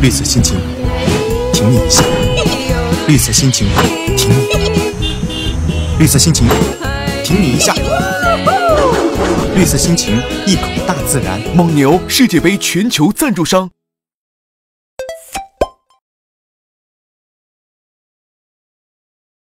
绿色心情，挺你一下；绿色心情，挺你；绿色心情，挺你一下；绿色心情，一口大自然，蒙牛，世界杯全球赞助商。